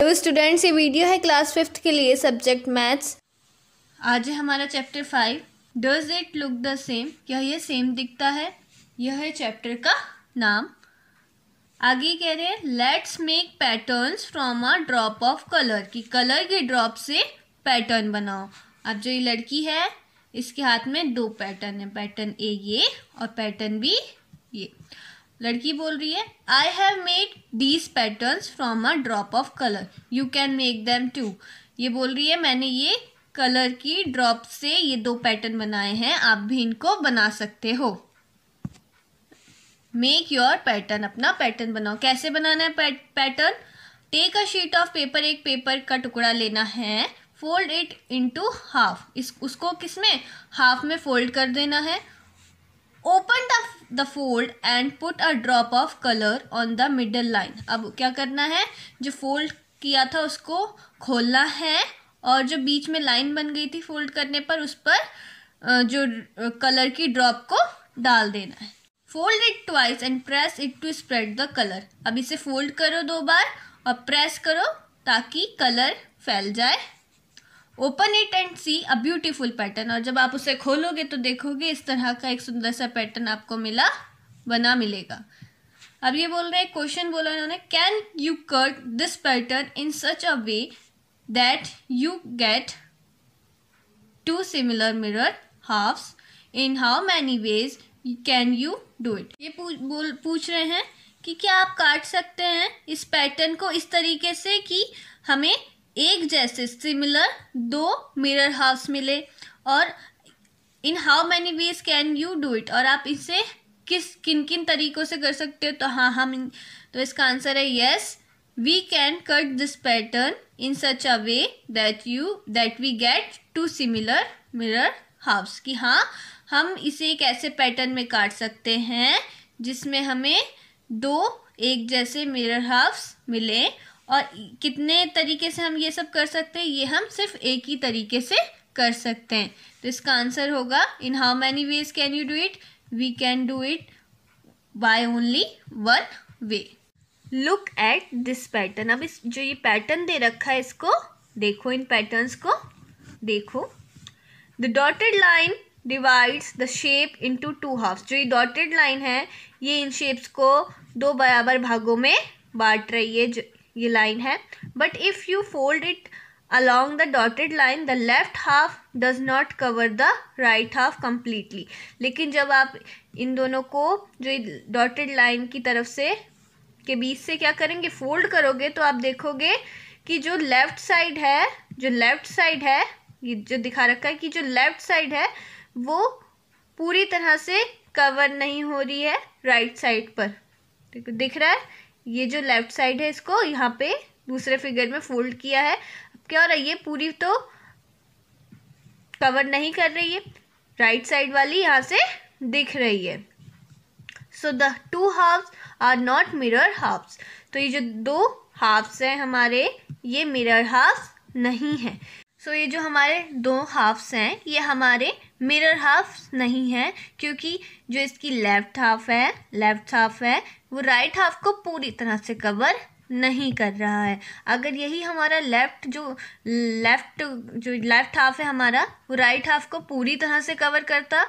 तो स्टूडेंट्स ये वीडियो है क्लास फिफ्थ के लिए सब्जेक्ट मैथ्स आज है हमारा chapter five does it look the same क्या ये सेम दिखता है? यह है चैप्टर का नाम. आगे कह रहे हैं let's make patterns from a drop of colour की कलर के ड्रॉप से पैटर्न बनाओ. अब जो ये लड़की है, इसके हाथ में दो पैटर्न है. पैटर्न ए ये और पैटर्न बी ये. लड़की बोल रही है I have made these patterns from a drop of colour you can make them too ये बोल रही है, मैंने ये कलर की ड्रॉप से ये दो पैटर्न बनाए हैं, आप भी इनको बना सकते हो. मेक योर पैटर्न अपना पैटर्न बनाओ। कैसे बनाना है pattern take a sheet of paper एक पेपर का टुकड़ा लेना है फोल्ड इट इनटू हाफ़ इस, उसको किसमें? हाफ़ में फोल्ड कर देना है। Open the the fold and put a drop of colour on the middle line अब क्या करना है? जो फोल्ड किया था उसको खोलना है और जो बीच में लाइन बन गई थी फोल्ड करने पर उस पर जो कलर की ड्रॉप को डाल देना है। Fold it twice and press it to spread the colour अब इसे फोल्ड करो दो बार और प्रेस करो ताकि कलर फैल जाए। Open it and see a beautiful pattern और जब आप उसे खोलोगे तो देखोगे इस तरह का एक सुंदर सा पैटर्न आपको मिला, बना मिलेगा। अब ये बोल रहे हैं क्वेश्चन बोला इन्होंने can you cut this pattern in such a way that you get two similar mirror halves in how many ways can you do it ये पूछ बोल, पूछ रहे हैं कि क्या आप काट सकते हैं इस पैटर्न को इस तरीके से कि हमें एक जैसे सिमिलर दो मिरर हाउस मिले। और in how many ways can you do it और आप इसे किस किन किन तरीकों से कर सकते हो? तो हाँ हम तो इसका आंसर है yes we can cut this pattern in such a way that you that we get two similar mirror halves कि हाँ हम इसे एक ऐसे पैटर्न में काट सकते हैं जिसमें हमें दो एक जैसे मिरर हाउस मिले। और कितने तरीके से हम ये सब कर सकते हैं, ये हम सिर्फ़ एक ही तरीके से कर सकते हैं। तो इसका आंसर होगा in how many ways can you do it we can do it by only one way look at this pattern अब इस, जो ये पैटर्न दे रखा है इसको, देखो इन पैटर्न्स को, देखो। The dotted line divides the shape into two halves जो ये डॉटेड लाइन है, ये इन शेप्स को दो बराबर भागों में बांट रही है ये लाइन है. But if you fold it along the dotted line, the left half does not cover the right half completely. लेकिन जब आप इन दोनों को जो डॉटेड लाइन की तरफ़ से के बीच से क्या करेंगे? फोल्ड करोगे तो आप देखोगे कि जो लेफ़्ट साइड है, जो लेफ़्ट साइड है, ये जो दिखा रखा है कि जो लेफ़्ट साइड है, वो पूरी तरह से कवर नहीं हो रही है राइट right साइड पर. देखो, दिख रहा है? ये जो लेफ़्ट साइड है इसको यहाँ पे दूसरे फिगर में फोल्ड किया है। अब क्या हो रहा है? ये पूरी तो कवर नहीं कर रही है। राइट साइड वाली यहाँ से दिख रही है। So the two halves are not mirror halves तो ये जो दो हाफ्स हैं हमारे ये मिरर हाफ्स नहीं है। सो so, ये जो हमारे दो हाफ्स हैं ये हमारे मिरर हाफ़ नहीं है क्योंकि जो इसकी लेफ़्ट हाफ़ है लेफ़्ट हाफ़ है वो राइट हाफ़ को पूरी तरह से कवर नहीं कर रहा है। अगर यही हमारा लेफ़्ट जो लेफ़्ट जो लेफ़्ट हाफ़ है हमारा, वो राइट हाफ़ को पूरी तरह से कवर करता,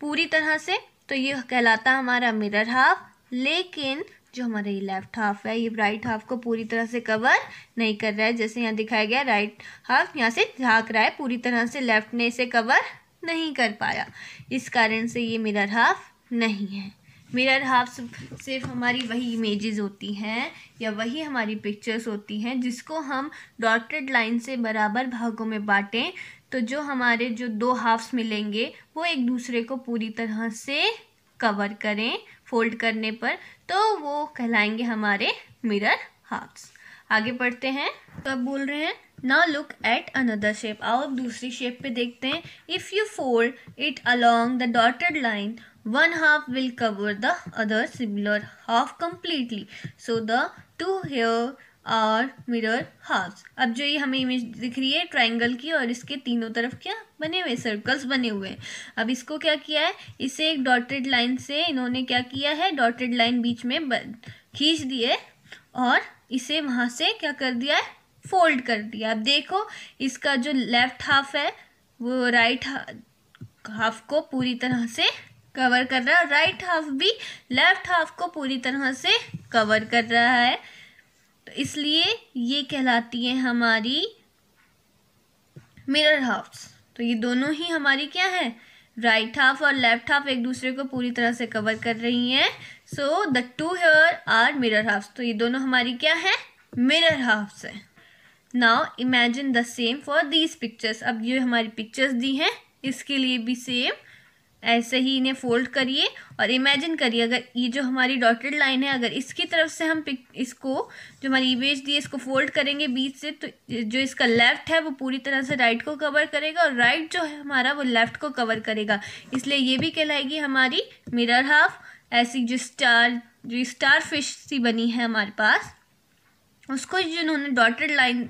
पूरी तरह से तो ये कहलाता हमारा मिरर हाफ़ लेकिन जो हमारा ये लेफ़्ट हाफ़ है, ये राइट हाफ़ को पूरी तरह से कवर नहीं कर रहा है। जैसे यहाँ दिखाया गया राइट हाफ़ यहाँ से झाँक रहा है, पूरी तरह से लेफ़्ट ने इसे कवर नहीं कर पाया। इस कारण से ये मिरर हाफ़ नहीं है। मिरर हाफ़ सिर्फ़ हमारी वही इमेजेस होती हैं, या वही हमारी पिक्चर्स होती हैं, जिसको हम डॉटेड लाइन से बराबर भागों में बांटें तो जो हमारे जो दो हाफ्स मिलेंगे, वो एक दूसरे को पूरी तरह से कवर करें फोल्ड करने पर तो वो कहलाएँगे हमारे मिरर हाफ्स आगे पढ़ते हैं तो अब बोल रहे हैं ना लुक एट अनदर शेप आओ दूसरी शेप पे देखते हैं. If you fold it along the dotted line one half will cover the other similar half completely so the two here are mirror half अब जो ये हमें इमेज दिख रही है ट्राइंगल की और इसके तीनों तरफ़ क्या? बने हुए सर्कल्स बने हुए हैं। अब इसको क्या किया है? इसे एक डॉटेड लाइन से इन्होंने क्या किया है? डॉटेड लाइन बीच में खींच दिए और इसे वहाँ से क्या कर दिया है? फोल्ड कर दिया अब देखो, इसका जो लेफ़्ट हाफ़ है, वो राइट हाफ़ को पूरी तरह से कवर कर रहा है और राइट हाफ़ भी लेफ़्ट हाफ़ को पूरी तरह से कवर कर रहा है। तो इसलिए ये कहलाती है हमारी मिरर हाफ्स तो ये दोनों ही हमारी क्या है? राइट हाफ़ और लेफ़्ट हाफ़ एक दूसरे को पूरी तरह से कवर कर रही हैं। So the two here are mirror halves तो ये दोनों हमारी क्या है? मिरर हाफ्स है। Now imagine the same for these pictures अब ये हमारी पिक्चर्स दी हैं। इसके लिए भी सेम ऐसे ही इन्हें फोल्ड करिए और इमेजिन करिए। अगर ये जो हमारी डॉटेड लाइन है, अगर इसकी तरफ़ से हम पिक इसको, जो हमारी इमेज दी है, इसको फोल्ड करेंगे बीच से तो जो इसका लेफ़्ट है, वो पूरी तरह से राइट को कवर करेगा और राइट जो है हमारा, वो लेफ़्ट को कवर करेगा। इसलिए ये भी कहलाएगी हमारी मिरर हाफ़ ऐसी जो स्टार जो स्टार फ़िश सी बनी है हमारे पास, उसको जिन्होंने डॉटेड लाइन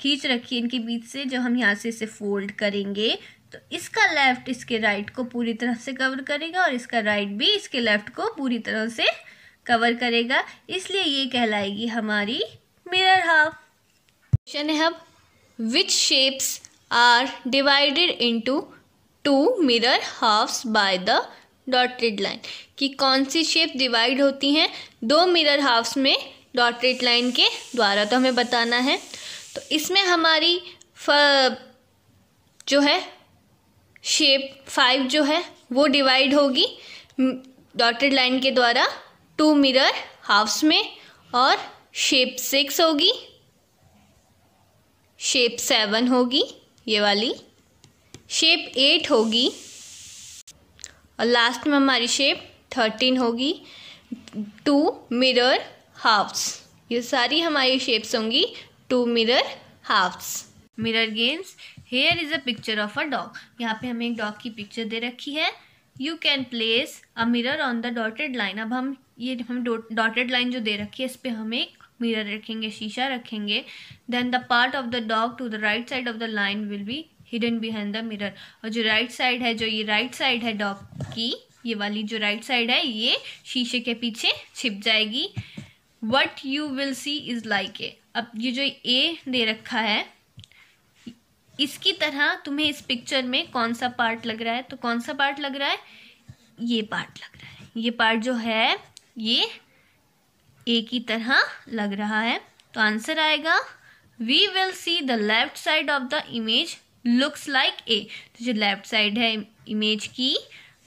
खींच रखी है इनके बीच से, जो हम यहाँ से इसे फोल्ड करेंगे। तो इसका लेफ़्ट इसके राइट को पूरी तरह से कवर करेगा और इसका राइट भी इसके लेफ़्ट को पूरी तरह से कवर करेगा। इसलिए ये कहलाएगी हमारी मिरर हाफ़ क्वेश्चन है अब which shapes are divided into two mirror halves by the dotted line कि कौन सी शेप डिवाइड होती हैं दो मिरर हाफ्स में डॉटेड लाइन के द्वारा? तो हमें बताना है। तो इसमें हमारी फ, जो है शेप फाइव जो है, वो डिवाइड होगी डॉटेड लाइन के द्वारा टू मिरर हाफ्स में और शेप सिक्स होगी शेप सेवन होगी ये वाली शेप एट होगी, और लास्ट में हमारी शेप थर्टीन होगी टू मिरर हाफ्स ये सारी हमारी शेप्स होंगी two mirror halves mirror games here is a picture of a dog. यहाँ पे हमें एक डॉग की पिक्चर दे रखी है। You can place a mirror on the dotted line. अब हम ये हम डॉटेड लाइन जो दे रखी है, इस पर हम एक मिरर रखेंगे, शीशा रखेंगे। Then the part of the dog to the right side of the line will be hidden behind the mirror और जो राइट right साइड है, जो ये राइट right साइड है डॉग की, ये वाली जो राइट right साइड है, ये शीशे के पीछे छिप जाएगी। What you will see is like A अब ये जो ए दे रखा है इसकी तरह तुम्हें इस पिक्चर में कौन सा पार्ट लग रहा है? तो कौन सा पार्ट लग रहा है? ये पार्ट लग रहा है। ये पार्ट जो है, ये ए की तरह लग रहा है। तो आंसर आएगा we will see the left side of the image looks like A तो जो लेफ़्ट साइड है इमेज की,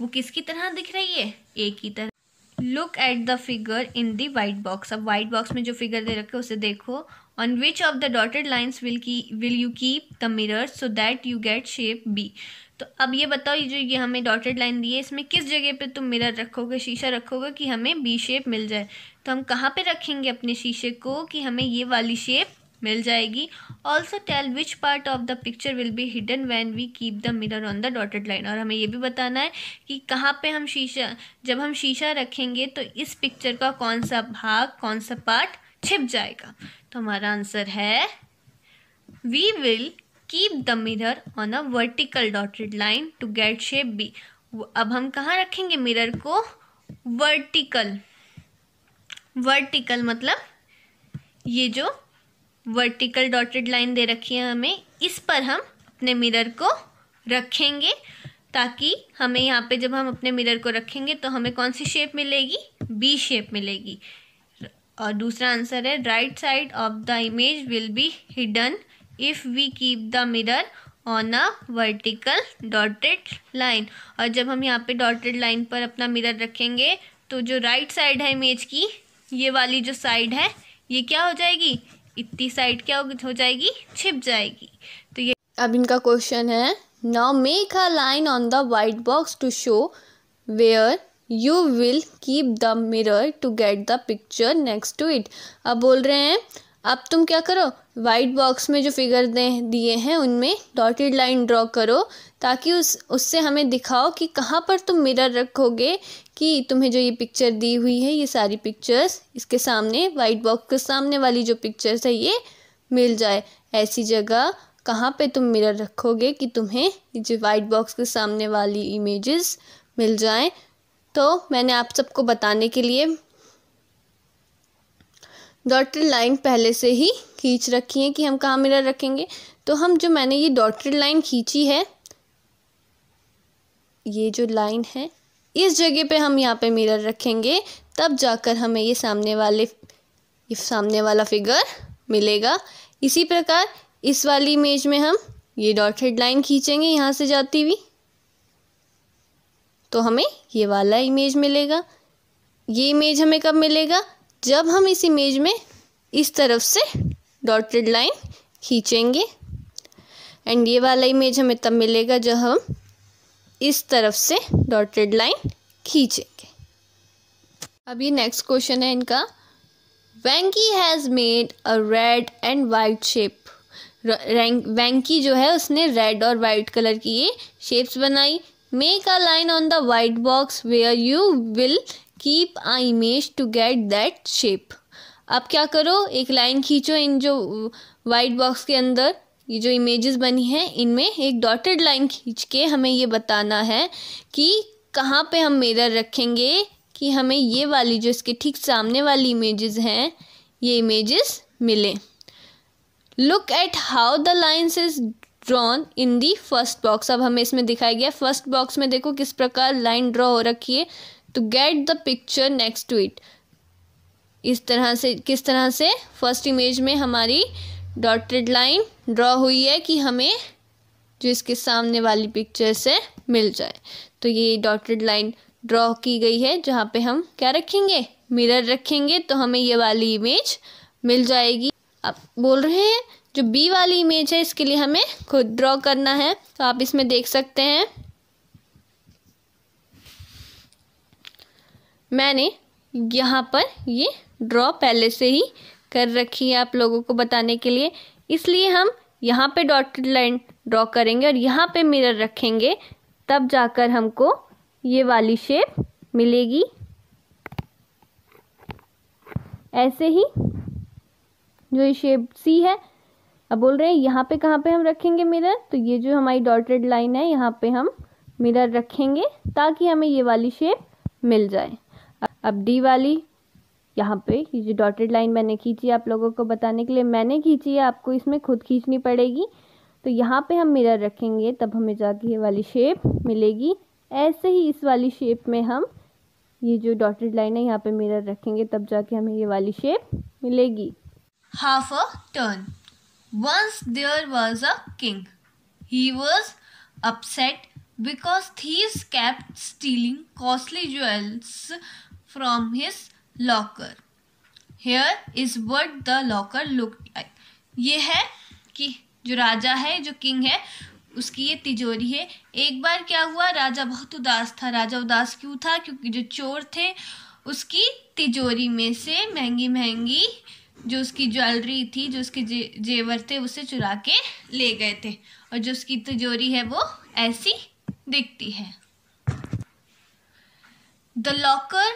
वो किसकी तरह दिख रही है? ए की तरह। Look at the figure in the white box अब वाइट बॉक्स में जो फिगर दे रखे उसे देखो। On which of the dotted lines will keep will you keep the mirror so that you get shape B? तो अब ये बताओ, ये जो, ये हमें डॉटेड लाइन दी है इसमें किस जगह पे तुम मिरर रखोगे, शीशा रखोगे कि हमें बी शेप मिल जाए? तो हम कहाँ पे रखेंगे अपने शीशे को कि हमें ये वाली शेप मिल जाएगी? Also tell which part of the picture will be hidden when we keep the mirror on the dotted line और हमें ये भी बताना है कि कहाँ पे हम शीशा, जब हम शीशा रखेंगे तो इस पिक्चर का कौन सा भाग, कौन सा पार्ट छिप जाएगा। तो हमारा आंसर है we will keep the mirror on a vertical dotted line to get shape B अब हम कहाँ रखेंगे मिरर को? वर्टिकल वर्टिकल मतलब ये जो वर्टिकल डॉटेड लाइन दे रखी है हमें, इस पर हम अपने मिरर को रखेंगे ताकि हमें यहाँ पे जब हम अपने मिरर को रखेंगे तो हमें कौन सी शेप मिलेगी? बी शेप मिलेगी। और दूसरा आंसर है right side of the image will be hidden if we keep the mirror on a vertical dotted line और जब हम यहाँ पे डॉटेड लाइन पर अपना मिरर रखेंगे तो जो राइट साइड है इमेज की, ये वाली जो साइड है, ये क्या हो जाएगी? इतनी साइड क्या हो जाएगी? छिप जाएगी। तो ये अब इनका क्वेश्चन है now make a line on the white box to show where you will keep the mirror to get the picture next to it अब बोल रहे हैं, अब तुम क्या करो? वाइट बॉक्स में जो फिगर दे, दिए हैं, उनमें डॉटेड लाइन ड्रॉ करो, ताकि उस, उससे हमें दिखाओ कि कहाँ पर तुम मिरर रखोगे कि तुम्हें जो ये पिक्चर दी हुई है, ये सारी पिक्चर्स इसके सामने वाइट बॉक्स के सामने वाली जो पिक्चर्स है, ये मिल जाए। ऐसी जगह कहाँ पे तुम मिरर रखोगे कि तुम्हें जो वाइट बॉक्स के सामने वाली इमेजेस मिल जाएँ। तो मैंने आप सबको बताने के लिए डॉटेड लाइन पहले से ही खींच रखी है कि हम कहाँ मिरर रखेंगे। तो हम जो मैंने ये डॉटेड लाइन खींची है, ये जो लाइन है, इस जगह पे हम यहाँ पे मिरर रखेंगे, तब जाकर हमें ये सामने वाले, ये सामने वाला फिगर मिलेगा। इसी प्रकार इस वाली इमेज में हम ये डॉटेड लाइन खींचेंगे यहाँ से जाती हुई। तो हमें ये वाला इमेज मिलेगा। ये इमेज हमें कब मिलेगा? जब हम इस इमेज में इस तरफ़ से डॉटेड लाइन खींचेंगे। एंड ये वाला इमेज हमें तब मिलेगा जब हम इस तरफ़ से डॉटेड लाइन खींचेंगे। अब ये नेक्स्ट क्वेश्चन है इनका। Venky has made a red and white shape Venky जो है, उसने रेड और वाइट कलर की ये शेप्स बनाई। Make a line on the white box where you will keep a image to get that shape अब क्या करो? एक लाइन खींचो इन जो वाइट बॉक्स के अंदर। ये जो इमेजेस बनी हैं, इनमें एक डॉटेड लाइन खींच के हमें ये बताना है कि कहाँ पे हम मिरर रखेंगे कि हमें ये वाली जो इसके ठीक सामने वाली इमेजेस हैं, ये इमेजेस मिले। Look at how the lines is drawn in the first box अब हमें इसमें दिखाया गया फ़र्स्ट बॉक्स में देखो किस प्रकार लाइन ड्रॉ हो रखी है to get the picture next to it इस तरह से, किस तरह से? फ़र्स्ट इमेज में हमारी डॉटेड लाइन ड्रॉ हुई है कि हमें जो इसके सामने वाली पिक्चर से मिल जाए। तो ये डॉटेड लाइन ड्रॉ की गई है, जहाँ पे हम क्या रखेंगे? मिरर रखेंगे तो हमें ये वाली इमेज मिल जाएगी। अब बोल रहे हैं? जो बी वाली इमेज है, इसके लिए हमें खुद ड्रॉ करना है। तो आप इसमें देख सकते हैं। मैंने यहाँ पर ये ड्रॉ पहले से ही कर रखी है आप लोगों को बताने के लिए। इसलिए हम यहाँ पे डॉटेड लाइन ड्रॉ करेंगे और यहाँ पे मिरर रखेंगे, तब जाकर हमको ये वाली शेप मिलेगी। ऐसे ही जो ये शेप सी है अब बोल रहे हैं, यहाँ पे कहाँ पे हम रखेंगे मिरर तो ये जो हमारी डॉटेड लाइन है, यहाँ पे हम मिरर रखेंगे ताकि हमें ये वाली शेप मिल जाए। अब डी वाली, यहाँ पे ये जो डॉटेड लाइन मैंने खींची आप लोगों को बताने के लिए, मैंने खींची है, आपको इसमें खुद खींचनी पड़ेगी। तो यहाँ पे हम मिरर रखेंगे, तब हमें जाके ये वाली शेप मिलेगी। ऐसे ही इस वाली शेप में हम ये जो डॉटेड लाइन है, यहाँ पे मिरर रखेंगे, तब जाके हमें ये वाली शेप मिलेगी। Half a turn once there was a king he was upset because thieves kept stealing costly jewels from his locker here is what the locker look like ये है कि जो राजा है, जो किंग है, उसकी ये तिजोरी है। एक बार क्या हुआ? राजा बहुत उदास था। राजा उदास क्यों था? क्योंकि जो चोर थे, उसकी तिजोरी में से महँगी महँगी जो उसकी ज्वेलरी थी जो उसके जे, जेवर थे उसे चुरा के ले गए थे। और जो उसकी तिजोरी है वो ऐसी दिखती है। द लॉकर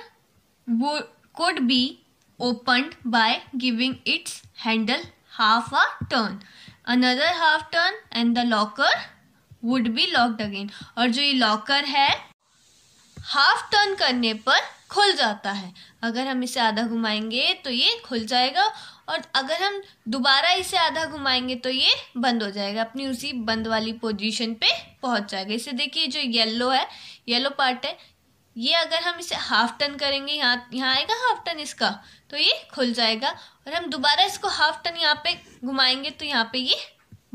वो could be open by giving its handle half a turn another half turn and the locker would be locked again और जो ये लॉकर है हाफ़ टर्न करने पर खुल जाता है। अगर हम इसे आधा घुमाएँगे तो ये खुल जाएगा और अगर हम दोबारा इसे आधा घुमाएँगे तो ये बंद हो जाएगा। अपनी उसी बंद वाली पोजीशन पे पहुँच जाएगा। इसे देखिए, जो येलो है येलो पार्ट है, ये अगर हम इसे हाफ़ टर्न करेंगे, यहाँ यहाँ आएगा हाफ़ टर्न इसका तो ये खुल जाएगा। और हम दोबारा इसको हाफ़ टर्न यहाँ पे घुमाएँगे तो यहाँ पे ये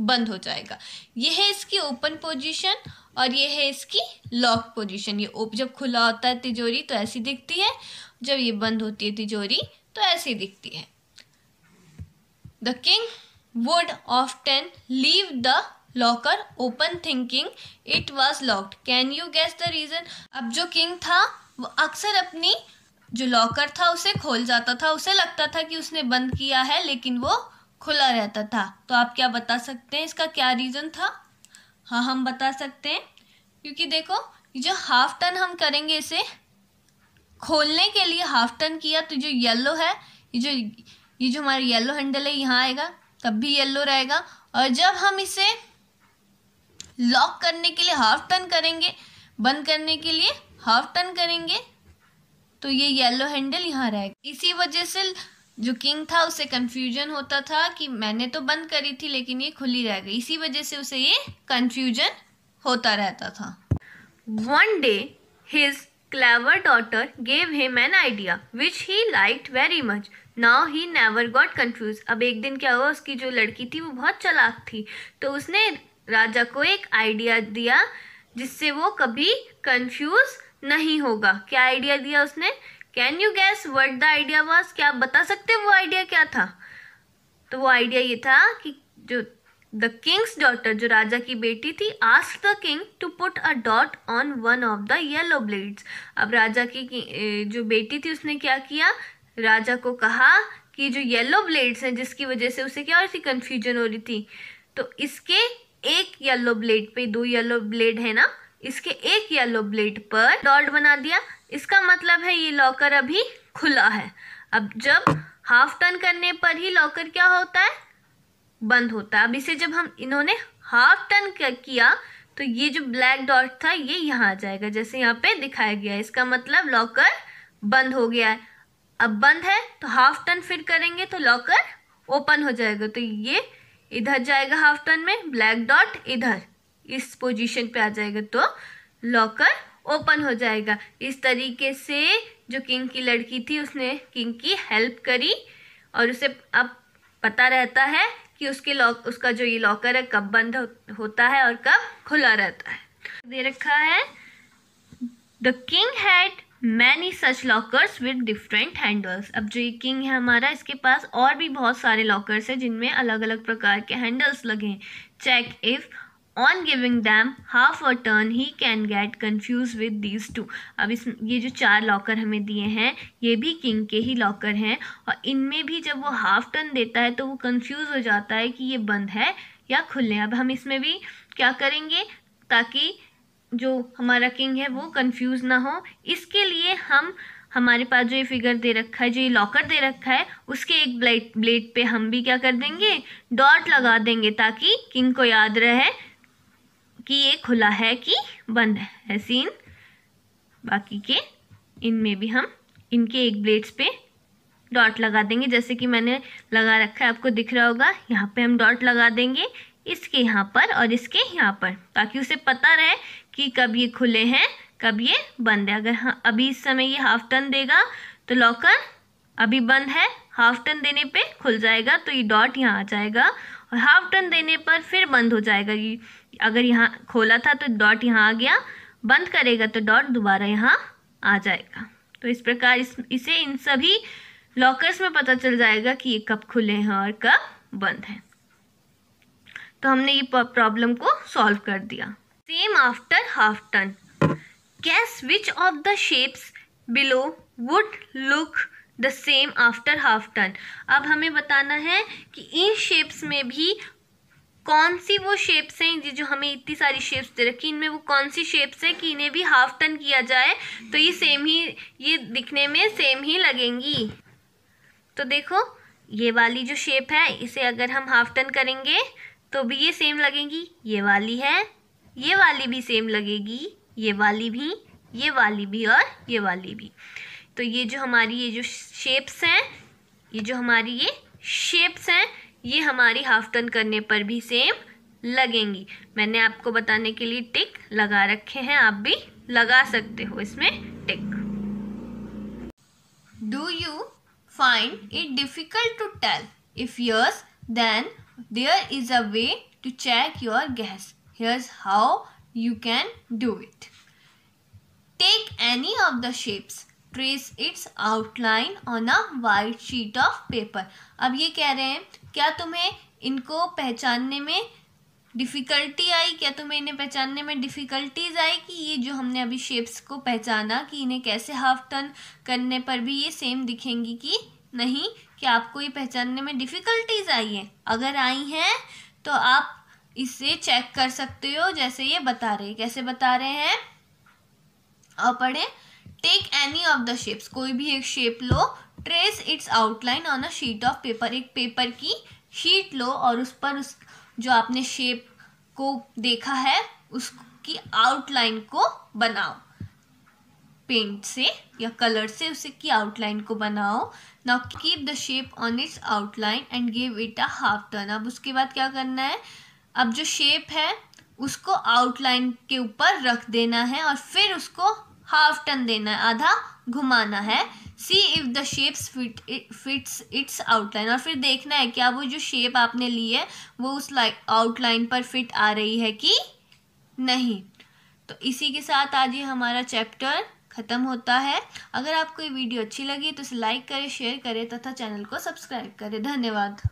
बंद हो जाएगा। ये है इसकी ओपन पोजीशन और ये है इसकी लॉक पोजीशन ये ओप जब खुला होता है तिजोरी तो ऐसी दिखती है. जब ये बंद होती है तिजोरी तो ऐसी दिखती है. The king would often leave the locker open thinking it was locked can you guess the reason अब जो किंग था, वो अक्सर अपनी जो लॉकर था, उसे खोल जाता था. उसे लगता था कि उसने बंद किया है, लेकिन वो खुला रहता था. तो आप क्या बता सकते हैं इसका क्या रीज़न था? हाँ हम बता सकते हैं। क्योंकि देखो जो हाफ़ टर्न हम करेंगे इसे, खोलने के लिए हाफ़ टर्न किया तो जो येलो है, ये जो ये जो हमारा येलो हैंडल है, यहाँ आएगा, तब भी येलो रहेगा। और जब हम इसे लॉक करने के लिए हाफ़ टर्न करेंगे, बंद करने के लिए हाफ़ टर्न करेंगे तो ये येलो हैंडल यहाँ रहेगा। इसी वजह से जो किंग था उसे कंफ्यूजन होता था कि मैंने तो बंद करी थी, लेकिन ये खुली रह गई। इसी वजह से उसे ये कंफ्यूजन होता रहता था। One day his clever daughter gave him an idea which he liked very much now he never got confuse अब एक दिन क्या हुआ, उसकी जो लड़की थी, वो बहुत चलाक थी। तो उसने राजा को एक आइडिया दिया, जिससे वो कभी कंफ्यूज नहीं होगा। क्या आइडिया दिया उसने? Can you guess what the idea was क्या आप बता सकते वो आइडिया क्या था? तो वो आइडिया ये था कि जो द किंग्स डॉटर जो राजा की बेटी थी ask the king to put a dot on one of the yellow blades अब राजा की जो बेटी थी, उसने क्या किया? राजा को कहा कि जो येलो ब्लेड्स हैं, जिसकी वजह से उसे क्या हो रही थी? कन्फ्यूज़न हो रही थी। तो इसके एक येलो ब्लेड पे, दो येलो ब्लेड है ना? इसके एक येलो ब्लेड पर डॉट बना दिया। इसका मतलब है ये लॉकर अभी खुला है। अब जब हाफ़ टर्न करने पर ही लॉकर क्या होता है? बंद होता है। अब इसे जब हम इन्होंने हाफ़ टर्न किया तो ये जो ब्लैक डॉट था, ये यहाँ आ जाएगा, जैसे यहाँ पे दिखाया गया है। इसका मतलब लॉकर बंद हो गया है। अब बंद है तो हाफ़ टर्न फिर करेंगे तो लॉकर ओपन हो जाएगा। तो ये इधर जाएगा हाफ़ टर्न में ब्लैक डॉट इधर। इस पोजीशन पे आ जाएगा तो लॉकर ओपन हो जाएगा। इस तरीके से जो किंग की लड़की थी उसने किंग की हेल्प करी और उसे अब पता रहता है कि उसके लॉक उसका जो ये लॉकर है कब बंद हो, होता है और कब खुला रहता है। दे रखा है the king had many such lockers with different handles अब जो ये किंग है हमारा इसके पास और भी बहुत सारे लॉकर्स हैं जिनमें अलग अलग प्रकार के हैंडल्स लगे हैं। Check if on giving them half a turn he can get confuse with these two अब इस, ये जो चार लॉकर हमें दिए हैं, ये भी किंग के ही लॉकर हैं, और इनमें भी जब वो हाफ़ टर्न देता है तो वो कन्फ्यूज़ हो जाता है कि ये बंद है या खुले अब हम इसमें भी क्या करेंगे, ताकि जो हमारा किंग है, वो कंफ्यूज ना हो। इसके लिए हम, हमारे पास जो ये फिगर दे रखा है, जो ये लॉकर दे रखा है, उसके एक ब्लेड ब्लेड पे हम भी क्या कर देंगे डॉट लगा देंगे, ताकि किंग को याद रहे कि ये खुला है कि बंद है सीन? बाकी के, इनमें भी हम इनके एक ब्लेड्स पे डॉट लगा देंगे। जैसे कि मैंने लगा रखा है, आपको दिख रहा होगा, यहाँ पे हम डॉट लगा देंगे, इसके यहाँ पर और इसके यहाँ पर, ताकि उसे पता रहे कि कब ये खुले हैं, कब ये बंद है। अगर हाँ अभी इस समय ये हाफ़ टर्न देगा तो लॉकर अभी बंद है हाफ़ टर्न देने पे खुल जाएगा तो ये डॉट यहाँ आ जाएगा और हाफ़ टर्न देने पर फिर बंद हो जाएगा। ये अगर यहाँ खोला था तो डॉट यहाँ आ गया। बंद करेगा तो डॉट दोबारा यहाँ आ जाएगा। तो इस प्रकार इस, इसे इन सभी लॉकर्स में पता चल जाएगा कि ये कब खुले हैं और कब बंद हैं। तो हमने ये प्रॉब्लम को सॉल्व कर दिया। Same after half turn guess which of the shapes below would look the same after half turn अब हमें बताना है कि इन शेप्स में भी कौन सी वो शेप्स हैं जो हमें इतनी सारी शेप्स दे रखी इनमें वो कौन सी शेप्स हैं कि इन्हें भी हाफ़ टर्न किया जाए? तो ये सेम ही, ये दिखने में सेम ही लगेंगी। तो देखो, ये वाली जो शेप है, इसे अगर हम हाफ़ टर्न करेंगे तो भी ये सेम लगेंगी। ये वाली है, ये वाली भी सेम लगेगी। ये वाली भी, ये वाली भी और ये वाली भी। तो ये जो हमारी, ये जो शेप्स हैं, ये जो हमारी, ये शेप्स हैं ये हमारी हाफ़ टर्न करने पर भी सेम लगेंगी मैंने आपको बताने के लिए टिक लगा रखे हैं, आप भी लगा सकते हो इसमें tick do you find it difficult to tell if yes then there is a way to check your guess. Here's how you can do it. Take any of the shapes. Trace its outline on a white sheet of paper. अब ये कह रहे हैं, क्या तुम्हें इनको पहचानने में डिफ़िकल्टी आई? क्या तुम्हें इन्हें पहचानने में डिफ़िकल्टीज आई कि ये जो हमने अभी शेप्स को पहचाना, कि इन्हें कैसे हाफ़ टर्न करने पर भी ये सेम दिखेंगी कि नहीं? क्या आपको ये पहचानने में डिफ़िकल्टीज आई हैं? अगर आई हैं तो आप इसे चेक कर सकते हो, जैसे ये बता रहे कैसे बता रहे हैं? और पढ़े। Take any of the shapes कोई भी एक shape low trace its outline on a sheet of paper एक पेपर की शीट लो और उस पर उस जो आपने शेप को देखा है, उसकी आउटलाइन को बनाओ। पेंट से या कलर से उसे की आउटलाइन को बनाओ। Now keep the shape on its outline and give it a half turn अब उसके बाद क्या करना है? अब जो शेप है, उसको आउटलाइन के ऊपर रख देना है और फिर उसको हाफ़ टर्न देना है, आधा घुमाना है। See if the shapes fit fits its outline और फिर देखना है क्या वो जो शेप आपने ली है, वो उस आउटलाइन पर फिट आ रही है कि नहीं। तो इसी के साथ आज ये हमारा चैप्टर ख़त्म होता है। अगर आपको ये वीडियो अच्छी लगी तो इसे लाइक करें शेयर करें तथा चैनल को सब्सक्राइब करें। धन्यवाद।